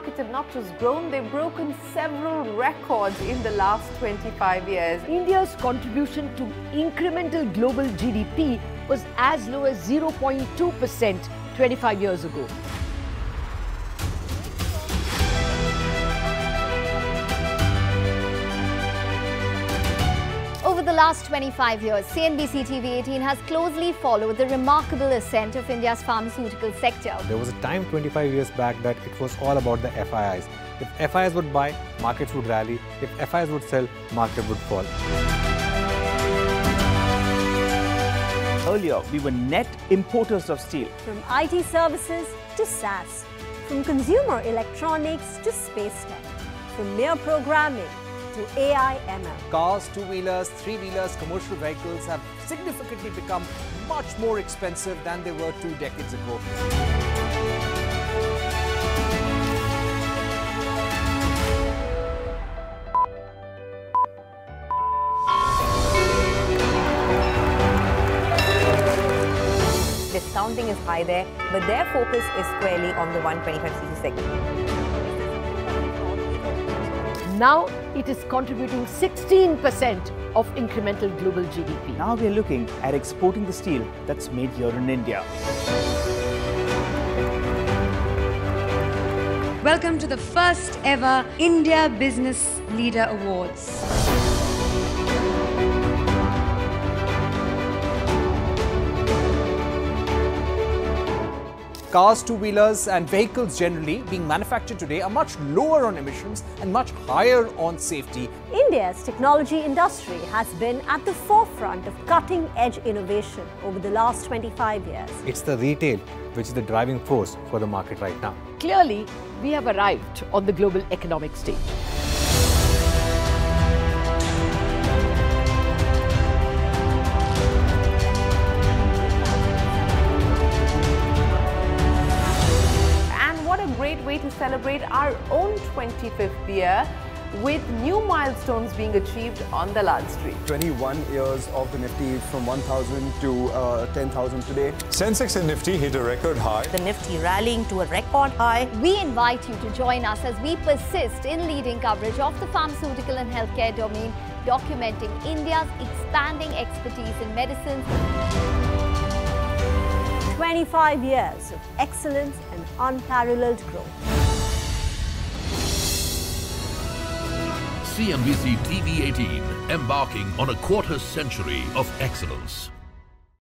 markets have not just grown, they've broken several records in the last 25 years. India's contribution to incremental global GDP was as low as 0.2% 25 years ago. The last 25 years, CNBC TV18 has closely followed the remarkable ascent of India's pharmaceutical sector. There was a time 25 years back that it was all about the FIIs. If FIIs would buy, markets would rally. If FIIs would sell, market would fall. Earlier, we were net importers of steel. From IT services to SaaS, from consumer electronics to space tech, from mere programming to AI ML. Cars, two-wheelers, three-wheelers, commercial vehicles have significantly become much more expensive than they were two decades ago. Discounting is high there, but their focus is squarely on the 125cc segment. Now it is contributing 16% of incremental global GDP. Now we are looking at exporting the steel that's made here in India. Welcome to the first ever India Business Leader Awards. Cars, two-wheelers and vehicles generally being manufactured today are much lower on emissions and much higher on safety. India's technology industry has been at the forefront of cutting-edge innovation over the last 25 years. It's the retail which is the driving force for the market right now. Clearly, we have arrived on the global economic stage. Great way to celebrate our own 25th year with new milestones being achieved on the Dalal Street. 21 years of the Nifty from 1,000 to uh, 10,000 today. Sensex and Nifty hit a record high. The Nifty rallying to a record high. We invite you to join us as we persist in leading coverage of the pharmaceutical and healthcare domain, documenting India's expanding expertise in medicines. 25 years of excellence and unparalleled growth. CNBC TV 18, embarking on a quarter century of excellence.